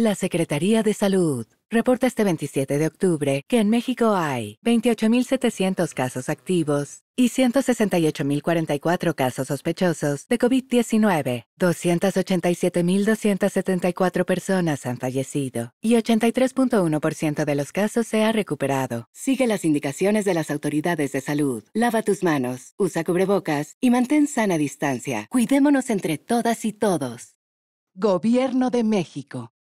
La Secretaría de Salud reporta este 27 de octubre que en México hay 28.700 casos activos y 168.044 casos sospechosos de COVID-19. 287.274 personas han fallecido y 83.1% de los casos se ha recuperado. Sigue las indicaciones de las autoridades de salud. Lava tus manos, usa cubrebocas y mantén sana distancia. Cuidémonos entre todas y todos. Gobierno de México.